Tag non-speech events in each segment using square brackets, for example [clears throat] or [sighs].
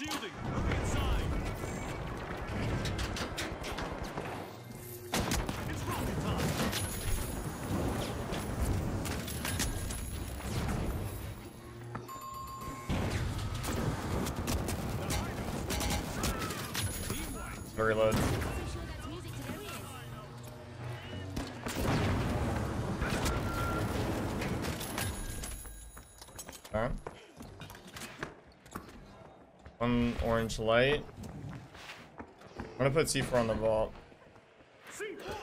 Shielding. Hurry inside. It's rocket time. Reload. Sure One orange light. I'm gonna put C4 on the vault. C4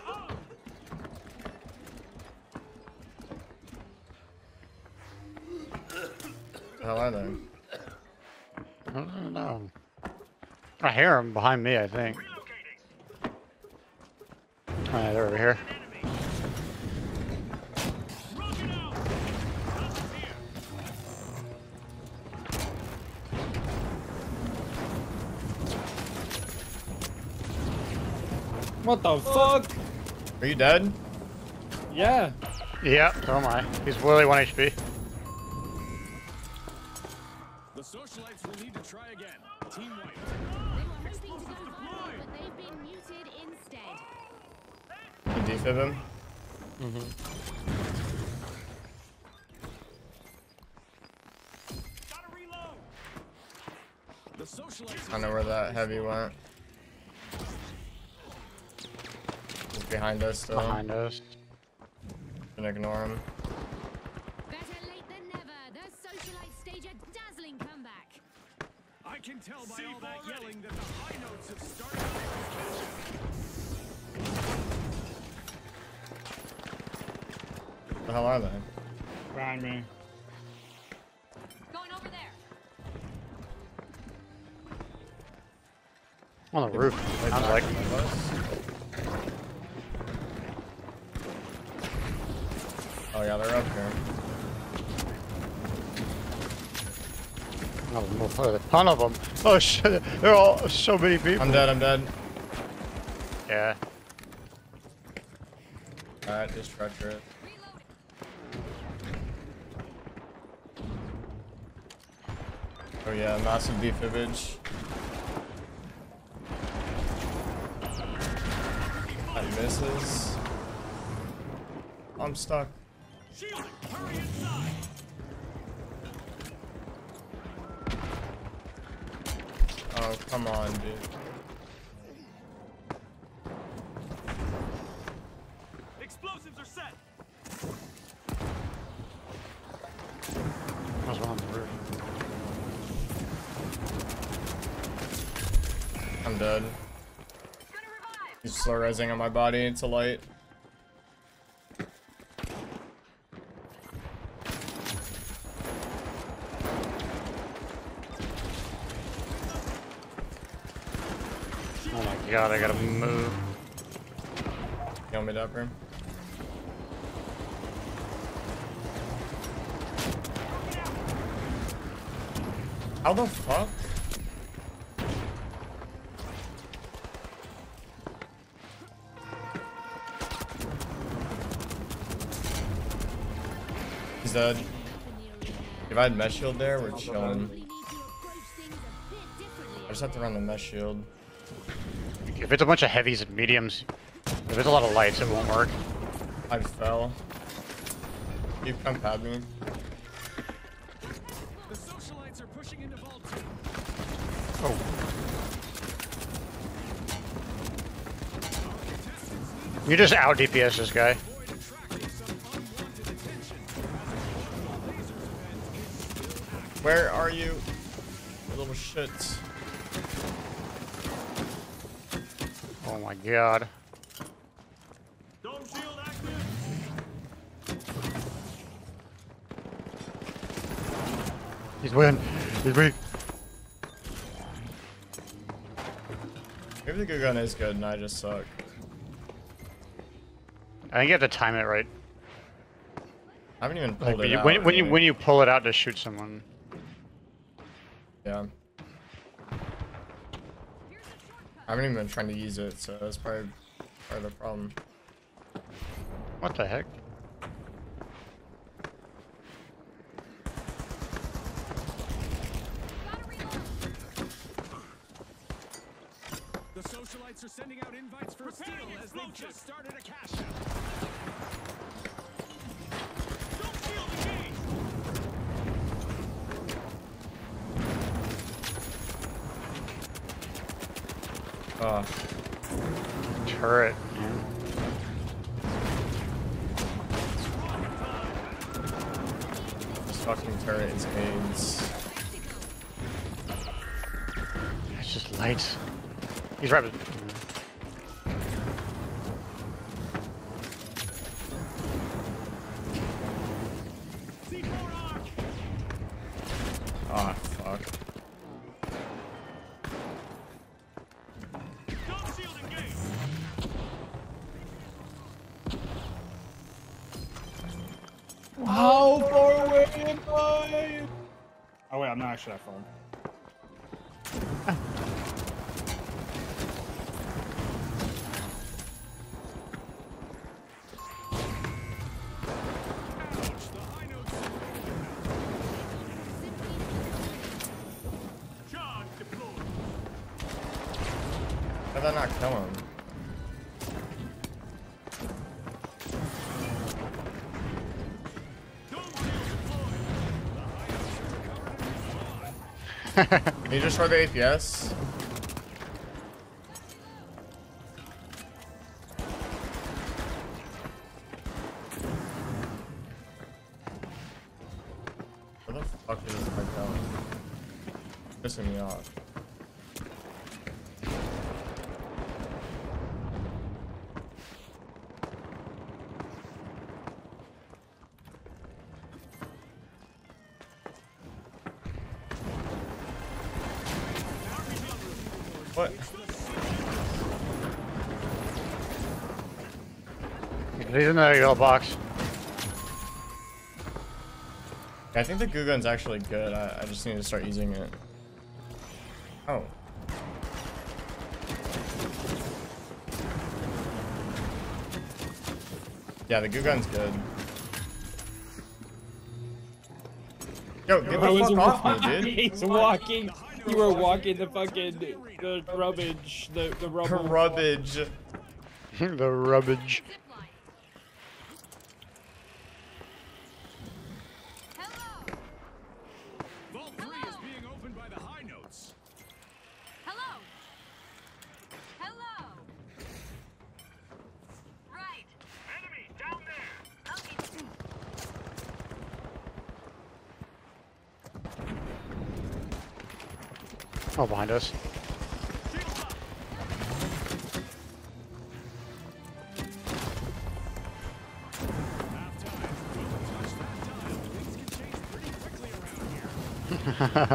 hell are they? I don't know. I hear them behind me, I think. Alright, they're over here. What the fuck? Are you dead? Yeah. Yep, so am I. He's literally 1 HP. The socialites will need to try again. Team white. They were hoping behind us still. Behind us. Gonna ignore him. Better late than never. The socialites stage a dazzling comeback. I can tell by all that yelling that the high notes have started. The hell are they? Behind me. Going over there. On the roof. Sounds like. Yeah, they're up here. Oh, look at a ton of them. Oh shit, there are all so many people. I'm dead, I'm dead. Yeah. Alright, just stretcher it. Oh yeah, massive defibbage. That misses. I'm stuck. Shielding. Hurry inside. Oh, come on, dude. Explosives are set. There's one on the roof. I'm dead. He's slow rising on my body into light. Oh my god, I gotta move. You want me to him? How the fuck? He's dead. If I had mesh shield there, we're chilling. I just have to run the mesh shield. If it's a bunch of heavies and mediums, if there's a lot of lights, it won't work. I fell. You come pad me. The socialites are pushing into vault two. Oh. You just out DPS this guy. Avoid attracting some unwanted attention. Where are you? You little shit. Oh my god. Dome shield active. He's win. He's weak. Maybe the good gun is good and I just suck. I think you have to time it right. I haven't even pulled when it you, out. when, when you when you pull it out to shoot someone. Yeah. I haven't even been trying to use it, so that's probably part of the problem. What the heck? The socialites are sending out invites for Preparing as they just started a cash out. Oh, Turret, this fucking turret is AIDS. It's just light. He's right. Oh wait, [laughs] Can you destroy the APS? Where the fuck is this guy going? Pissing me off. He's in the yellow box. I think the goo gun's actually good. I, I just need to start using it. Oh. Yeah, the goo gun's good. Yo, get I the fuck off me, dude. [laughs] He's walking. You were walking the fucking the rubbish, the the rubble. [laughs] Rubbage. the rubbish. Zipline. Hello. Vault 3 is being opened by the high notes. Hello. Hello. Right. Enemy down there! Okay. Oh, behind us. Shield up! Half time. Don't touch that dial. Things can change pretty quickly around here.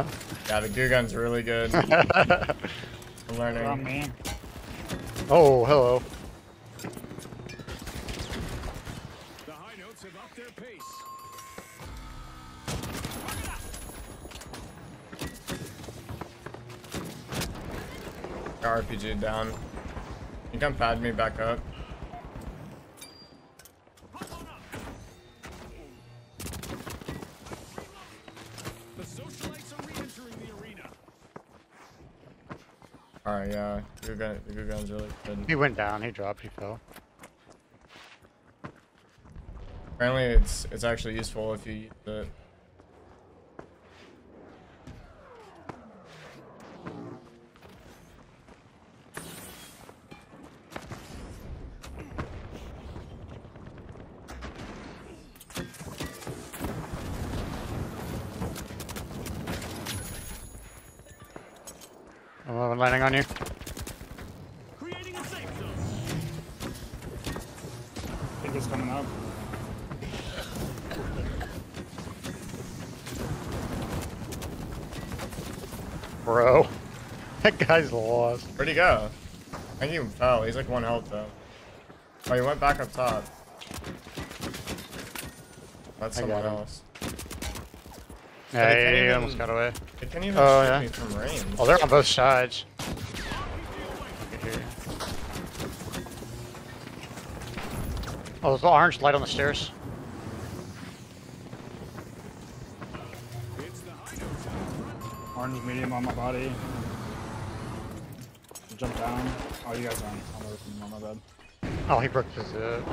[laughs] Yeah, the goo gun's really good. [laughs] Learning. Oh, me. Oh, hello. RPG down. You come pad me back up. The socialites are re-entering the arena. Alright, yeah. Goo gun, the goo gun's really good. He went down. He dropped. He fell. Apparently, it's it's actually useful if you use it. Bro. [laughs] That guy's lost. Where'd he go? I think he fell. He's like one health though. Oh, he went back up top. That's someone else. Yeah, they he, even- almost got away. They can't even Oh, yeah. me from range. Oh, they're on both sides. I can hear you. Oh, there's the orange light on the stairs. On my body. Jump down. Oh, you guys are on, on the roof. Oh, my bad. Oh, he broke his uh, zip.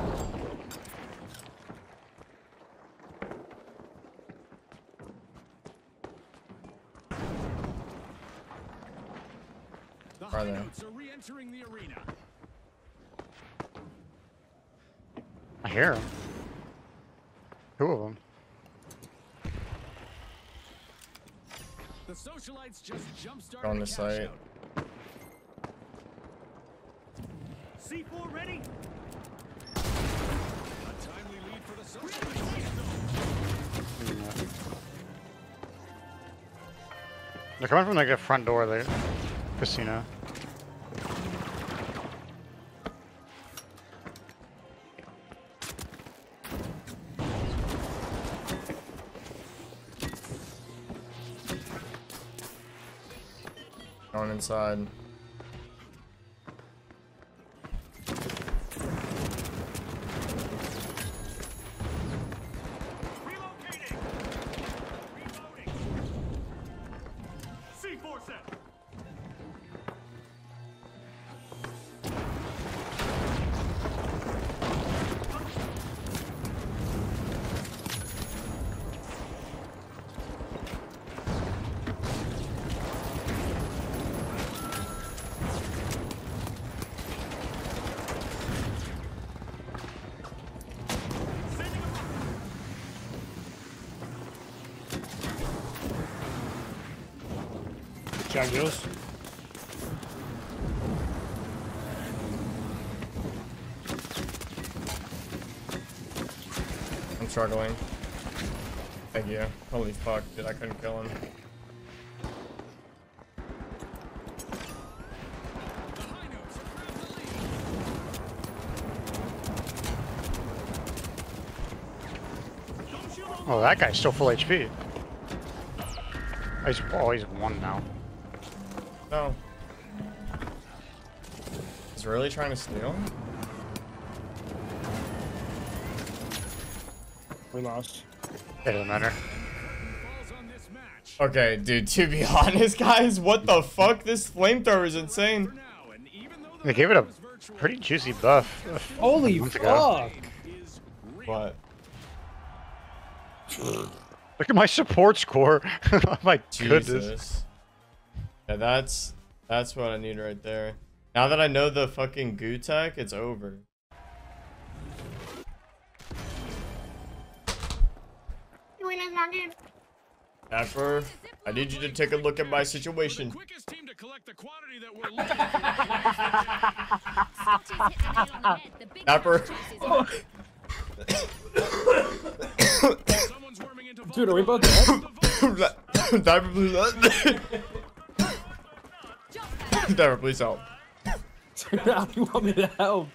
Are they? re-entering the arena. I hear him. Two of them. The socialites just jump-started On the cash site. out. C4 ready. A timely lead for the socialites. They're coming from like the front door of the casino. Going Gills. I'm struggling. Thank you. Holy fuck, dude, I couldn't kill him. Oh, that guy's still full HP. Oh, he's, oh, he's one now. No. He's really trying to steal? We lost. It doesn't matter. falls on this match. Okay, dude, to be [laughs] honest, guys, what the fuck? This flamethrower is insane. now, and even though the They gave it a battle is virtual, pretty juicy buff. Holy month ago. fuck! What? Look at my support score. [laughs] oh my goodness. Jesus. Yeah, that's that's what I need right there. Now that I know the fucking goo tech, it's over. Dapper, I need you to take a look at my situation. the quickest team to collect the quantity that we're looking for. Scotty's hit the nail on the head. The big Dapper. choices. Someone's warming into Dude, are we both Volvo. dead? [laughs] Dapper, please. Help. Dude, how do you want me to help?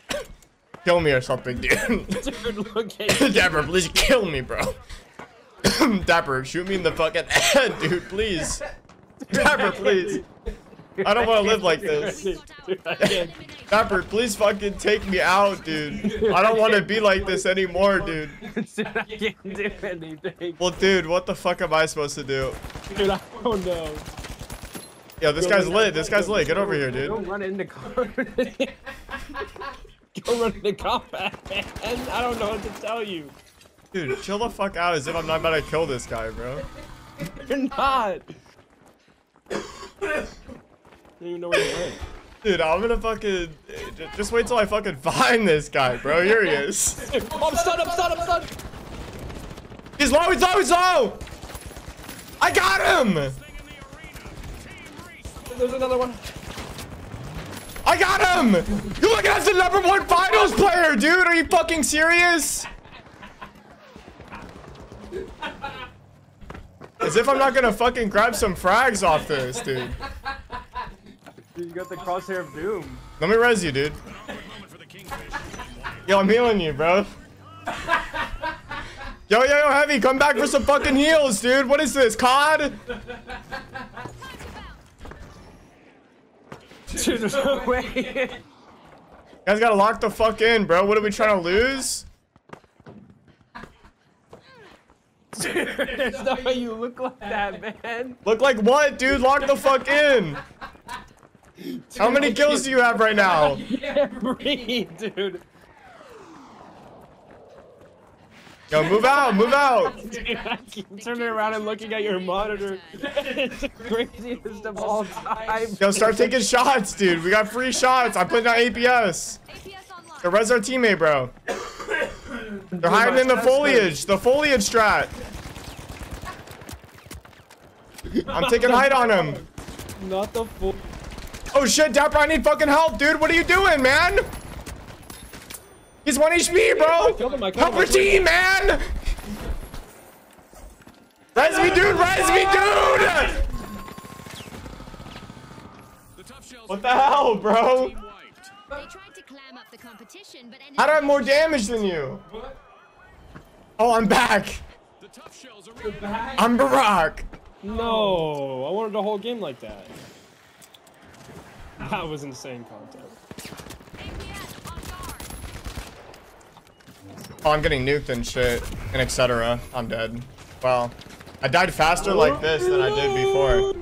Kill me or something, dude. [laughs] Dude, look at [laughs] you. Dapper, please kill me, bro. [clears throat] Dapper, shoot me in the fucking head, dude, please. Dapper, please. I don't want to live like this. Dapper, please fucking take me out, dude. I don't want to be like this anymore, dude. Dude, I can't do anything. Well, dude, what the fuck am I supposed to do? Dude, I don't know. Yo, this guy's lit. This guy's lit. Get over here, dude. Don't run into car. [laughs] Go run into combat. [laughs] I don't know what to tell you. Dude, chill the fuck out as if I'm not about to kill this guy, bro. [laughs] You're not. I don't even know where you went. Dude, I'm gonna fucking... Just wait till I fucking find this guy, bro. Here he is. Oh, I'm stunned, I'm stunned, I'm stunned. He's low, he's low, he's low! I got him! There's another one. I got him! You look at the number one finals player, dude! Are you fucking serious? As if I'm not gonna fucking grab some frags off this, dude. Dude, you got the crosshair of doom. Let me res you, dude. Moment for the Kingfish. Yo, I'm healing you, bro. Yo, yo, yo, Heavy, come back for some fucking heals, dude. What is this, COD? Dude, [laughs] there's no way. You guys gotta lock the fuck in, bro. What are we trying to lose? Dude, there's no way you look like that, man. Look like what, dude? Lock the fuck in. How many kills do you have right now? [laughs] can't breathe, dude. Yo, move out, move out. [laughs] Dude, I keep turning around and looking at your monitor. it's [laughs] the craziest of all time. Yo, start taking shots, dude. We got free shots. I'm putting out APS. APS. The res our teammate, bro. They're hiding in the foliage. The foliage strat. I'm taking height on him. Not the full. Oh shit, Dapper, I need fucking help, dude. What are you doing, man? He's 1 HP, bro. him, Help him, your I killed him. team, man. Res me, dude. Res me, dude. The tough shells What the hell, bro? team wiped. They tried to clam up the competition, but ended How do I have more damage than you? Oh, I'm back. The tough shells are in. I'm Barack. No, I wanted the whole game like that. [laughs] That was insane content. APS on guard. Oh, I'm getting nuked and shit, and etc. I'm dead. Well, I died faster like this than I did before.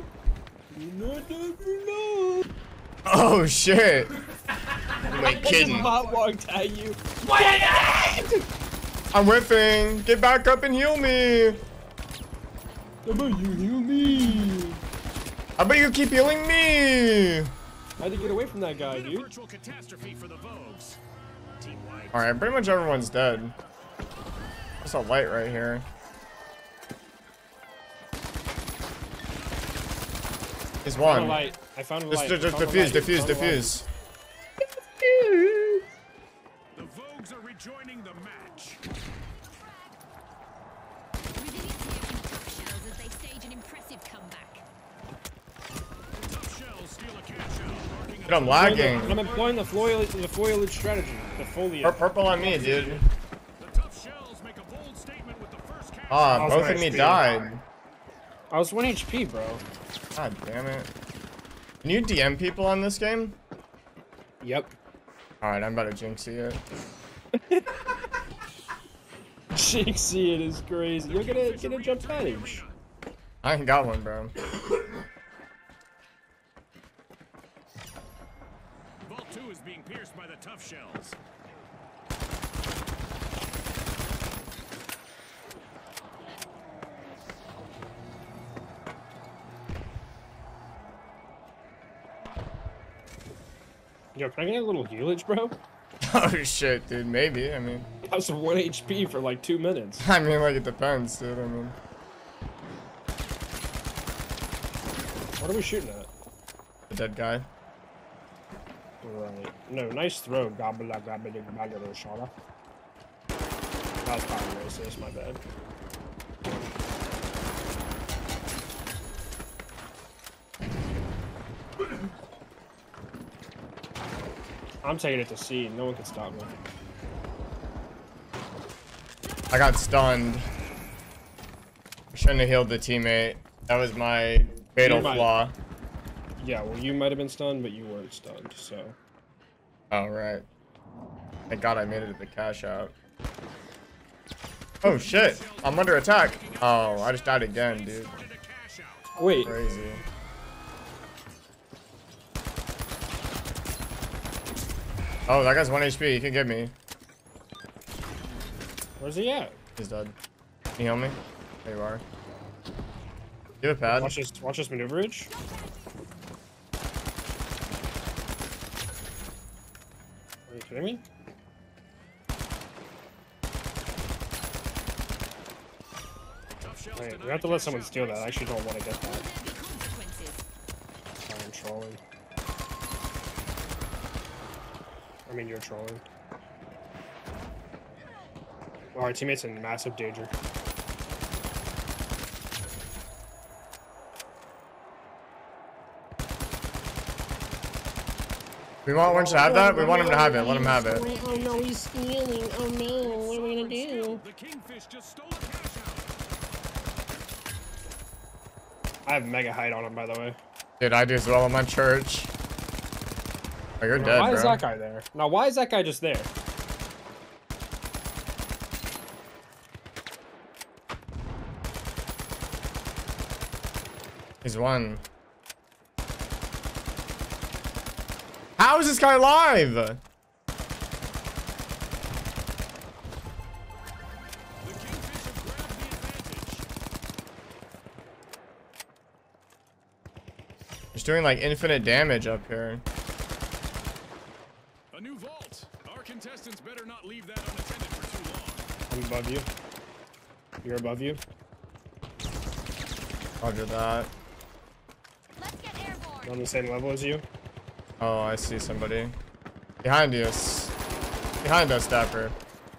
Oh shit. You ain't [laughs] I just kidding. hot walked at you. I'm whiffing. Get back up and heal me. How about you heal me? How about you keep healing me? I had to get away from that guy, Been a dude. Alright, pretty much everyone's dead. There's a light right here. He's one. I found a light. just, just a diffuse, diffuse, diffuse. Out, marking a Dude, I'm lagging. I'm employing the foliage, the foliage strategy. The foliage. Pur- Purple on me, dude. The tough shells make a bold statement with the first cash. Ah, was both of me speed. died. I was 1 HP, bro. God damn it. Can you DM people on this game? Yep. Alright, I'm about to jinx it. [laughs] Jinxie, it is crazy. You're gonna get a jump advantage. I ain't got one, bro. [laughs] tough shells. Yo, can I get a little healage, bro? [laughs] Oh shit, dude. Maybe. I mean, I was 1 HP for like 2 minutes. [laughs] I mean, like it depends, dude. I mean, What are we shooting at? the dead guy. Right. No, nice throw. Gobbler, gobbler, gobbler, shot That was probably racist, my bad. I'm taking it to C. No one can stop me. I got stunned. I shouldn't have healed the teammate. That was my fatal flaw. Yeah, well, you might have been stunned, but you weren't stunned, so. All right. Thank God I made it to the cash out. Oh shit! I'm under attack. Oh, I just died again, dude. Started a cash out. Wait, Crazy. Oh, that guy's 1 HP. He can get me. where's he at? He's dead. Can you heal me? There you are. You have a pad? Watch this, watch this maneuverage. Are you kidding me? We have to let someone steal that. I actually don't want to get that. I am trolling. I mean, you're trolling. Oh, our teammate's in massive danger. We want Orange to have that? We want him to have it. Let him have it. Oh no, he's stealing. Oh no, what are we gonna do? The Kingfish just stole a cash out. I have mega height on him, by the way. Dude, I do as well. I'm church. Oh, you're dead, why bro. is that guy there? Now, why is that guy just there? He's one. How is this guy live? The Kingfish have grabbed the advantage. He's doing like infinite damage up here. A new vault. Our contestants better not leave that unattended for too long. I'm above you. You're above you. Roger that. Let's get airborne. On the same level as you. Oh, I see somebody. Behind us. Behind us, Dapper.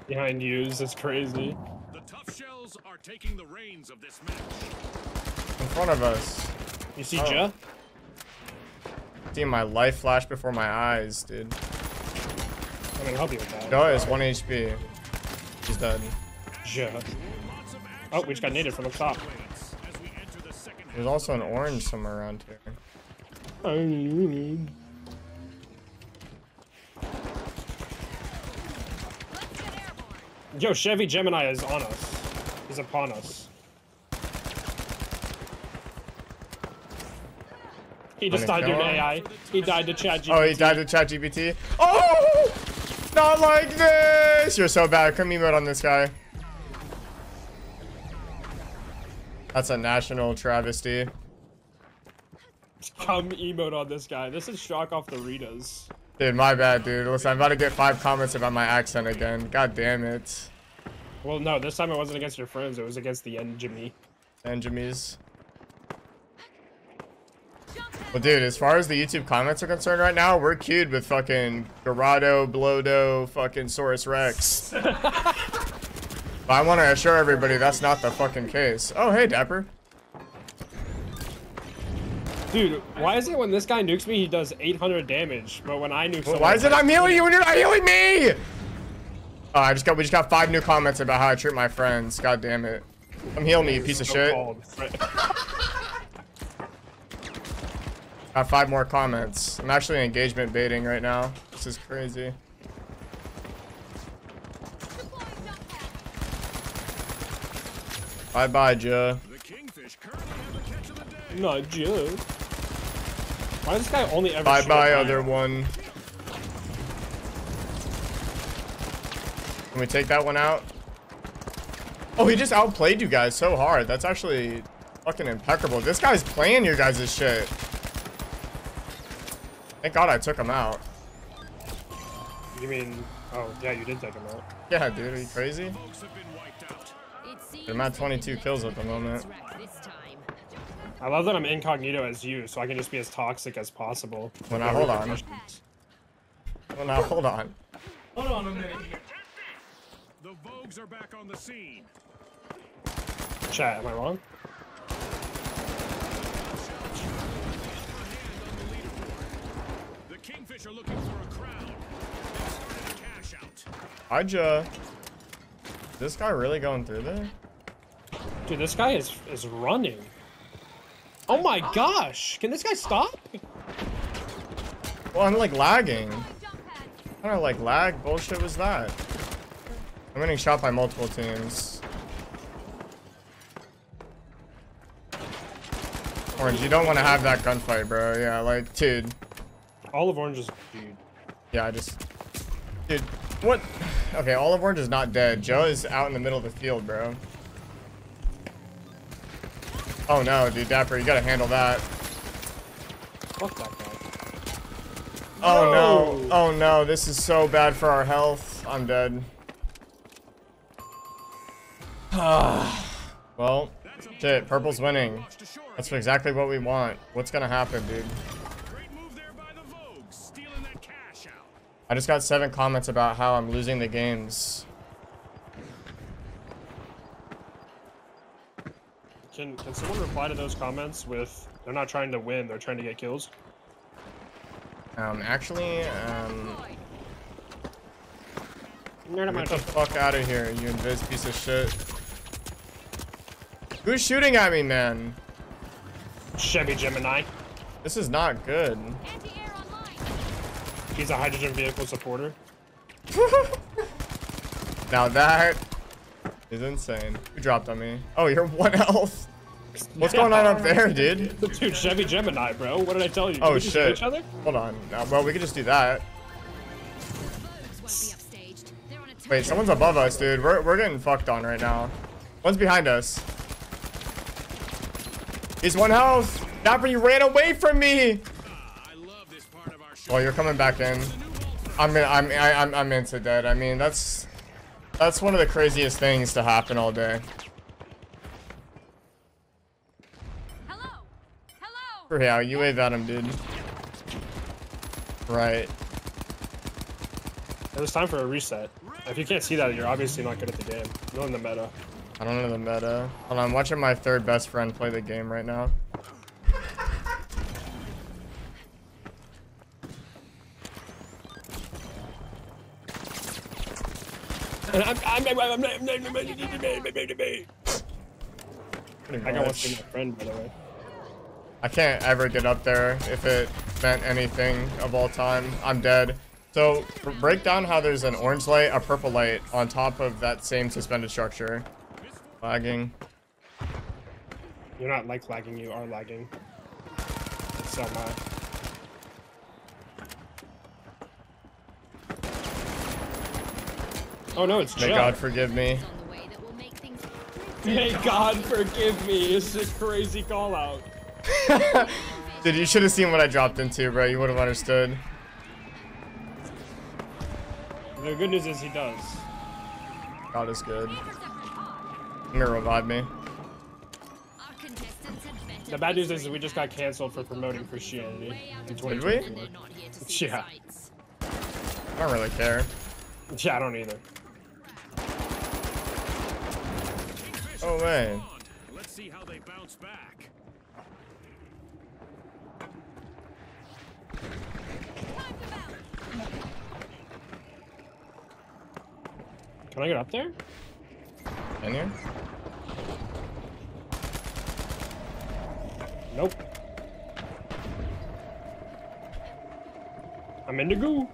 Behind you. This is crazy. The tough shells are taking the reins of this match. In front of us. You see Oh. Ja? Seeing my life flash before my eyes, dude. I'm gonna help you with that. Joe it's 1 HP. He's dead. Ja. Lots of Oh, we just got in naded from the top. waits as we enter the second There's also an orange somewhere around here. Let's get airborne. Yo, Chevy Gemini is on us. He's upon us. He just died to? AI. He died to chat Oh, he died to ChatGPT. Oh! Not like this! You're so bad. Come emote on this guy. That's a national travesty. Come emote on this guy. This is shock off the Ritas. Dude, my bad, dude. Listen, I'm about to get five comments about my accent again. God damn it. Well, no, this time it wasn't against your friends. It was against the. Benjamis. Jump. Well, dude, as far as the YouTube comments are concerned right now, we're queued with fucking Garado, Blodo, fucking Saurus Rex. [laughs] but I want to assure everybody that's not the fucking case. Oh, hey, Dapper. Dude, why is it when this guy nukes me, he does 800 damage, but when I nuke Well, someone... why is it I'm healing you when you're not healing me? Oh, I just got we just got five new comments about how I treat my friends. God damn it. Come heal me, you piece of shit. So-called fri- [laughs] Got five more comments. I'm actually engagement baiting right now. This is crazy. Deploying jump pad. Bye bye, Joe. The Kingfish currently have the catch of the day. Not Joe. Why does this guy only ever Bye shoot bye, other one. Can we take that one out? Oh, he just outplayed you guys so hard. That's actually fucking impeccable. This guy's playing your guys' shit. Thank God I took him out. You mean... Oh, yeah, you did take him out. Yeah, dude, are you crazy? Folks have been wiped out. It seems I'm at 22 kills at the moment. Wreck this time. I love that I'm incognito as you, so I can just be as toxic as possible. Well, now hold on. Well, now hold on. Hold on a minute. The Vogues are back on the scene. Chat, am I wrong? The Kingfish are looking for a crowd. They started a cash out. Hi, this guy really going through there? Dude, this guy is is running. Oh my gosh! Can this guy stop? Well, I'm like lagging. Jump pad. What kind of like lag bullshit was that? I'm getting shot by multiple teams. Orange, you don't want to have that gunfight, bro. Yeah, like, dude. All of Orange is dude. Yeah, I just... Dude, what? [sighs] Okay, Olive Orange is not dead. Joe is out in the middle of the field, bro. Oh no, dude, Dapper, you gotta handle that. Fuck that guy. Oh no. No. Oh no, this is so bad for our health. I'm dead. [sighs] well, shit, purple's winning. Lost to shore That's exactly what we want. What's gonna happen, dude? Great move there by the Vogues, stealing that cash out. I just got seven comments about how I'm losing the games. Can can someone reply to those comments with they're not trying to win, they're trying to get kills? Um, actually, um, Nerd get the of- fuck out of here, you invis piece of shit. Who's shooting at me, man? Chevy Gemini. This is not good. Anti-air online. He's a hydrogen vehicle supporter. [laughs] Now that is insane. Who dropped on me? Oh, you're [laughs] one health. What's going on up there, dude? [laughs] Dude, Chevy Gemini, bro. What did I tell you? Oh Did we just shit. Each other? Hold on. No, well, we could just do that. Foes won't be upstaged. They're on attack. Wait, someone's above us, dude. We're, we're getting fucked on right now. One's behind us. He's one health. Dapper, you ran away from me. Ah, I love this part of our show. Oh, you're coming back in. I'm I'm I, I'm I'm into dead. I mean, that's that's one of the craziest things to happen all day. Hello. Hello. Yeah, you wave at him, dude. Right. It was time for a reset. If you can't see that, you're obviously not good at the game. You're in the meta. I don't know the meta. Hold on, I'm watching my third best friend play the game right now. And I'm, I'm, I'm, I'm, I'm, I'm, I'm, i. I can't ever get up there if it meant anything of all time. I'm dead. So break down how there's an orange light, a purple light on top of that same suspended structure. Lagging. You're not like lagging, you are lagging. It's so much. Oh no, it's May Joe. God forgive me. On the way that will make things. [laughs] May God forgive me. It's a crazy call out. [laughs] Dude, you should have seen what I dropped into, bro. You would have understood. The good news is he does. God is good. Aim for separate path. Come here, revive me. Our contestants had better The bad news is we just got canceled for promoting Christianity in of Did we? And they're not here to see Yeah. I don't really care. Yeah, I don't either. Oh, man. Let's see how they bounce back. Can I get up there? In here? Nope. I'm in the goo.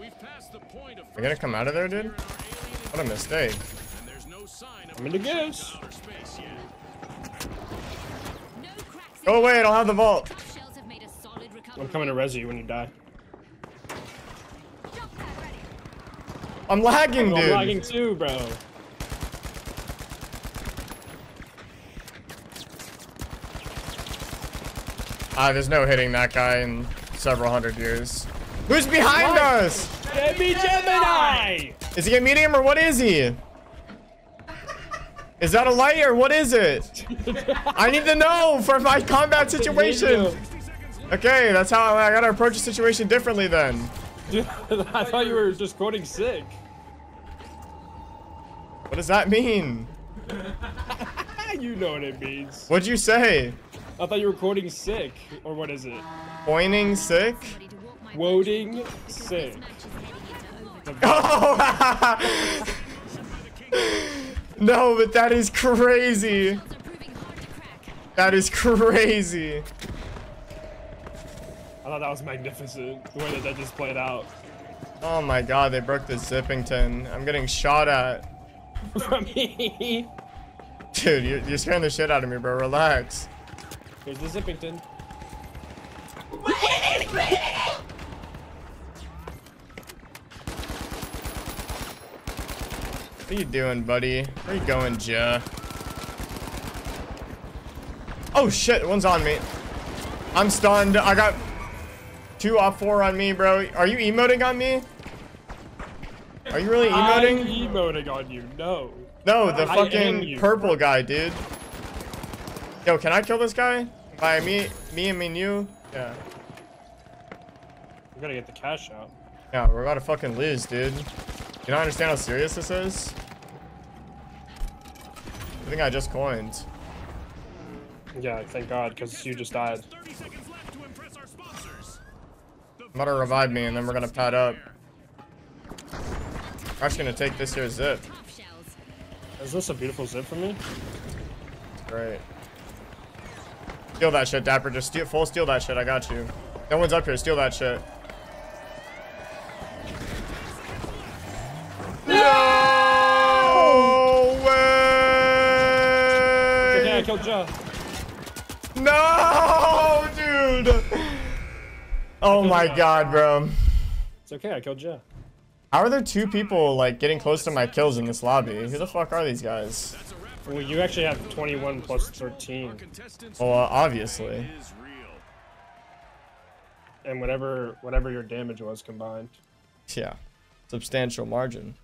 We've passed the point of Are gonna come out of there, dude? What a mistake. I'm in the gas. outer space yet. No cracks in Go away, I don't have the vault. Tough shells have made a solid recovery. I'm coming to res you when you die. Jump pad ready. I'm lagging, Oh, I'm lagging too, bro. Ah, there's no hitting that guy in several hundred years. Who's behind What? us? Baby Gemini! Is he a medium or what is he? Is that a light or what is it? I need to know for my combat situation. Okay, that's how I gotta approach the situation differently then. Dude, [laughs] I thought you were just quoting sick. What does that mean? [laughs] you know what it means. What'd you say? I thought you were quoting sick. Or what is it? Pointing sick? Ready to walk my Quoting sick. this match is heading into overtime. Oh! [laughs] no, but that is crazy. Shells are proving hard to crack. That is crazy. I thought that was magnificent. The way that that just played out. Oh my god, they broke the Zippington. I'm getting shot at. [laughs] From me. Dude, you're, you're scaring the shit out of me, bro. Relax. Here's the Zippington. What are you doing, buddy? Where you going, Joe? Oh shit, one's on me. I'm stunned. I got two off four on me, bro. Are you emoting on me? Are you really emoting? I'm emoting? on you. No. No, the I fucking purple guy, dude. Yo, can I kill this guy? By me, me and mean you? Yeah. We gotta get the cash out. Yeah, we're about to fucking lose, dude. You don't understand how serious this is? I think I just coined. Yeah, thank God, because you just died. 30 seconds left to impress our sponsors. The I'm to revive me and then we're gonna pad up. I'm actually gonna take this here zip. Is this a beautiful zip for me? Great. Steal that shit, Dapper. Just steal, full steal that shit. I got you. No one's up here. Steal that shit. No Okay, I way! killed killed Joe. No, dude. Oh my god, bro. It's okay, I killed Joe. How are there two people like getting close to my kills in this lobby? Who the fuck are these guys? Well, you actually have 21 plus 13, Contestants Well, uh, obviously. and whatever whatever your damage was combined. Yeah. Substantial margin.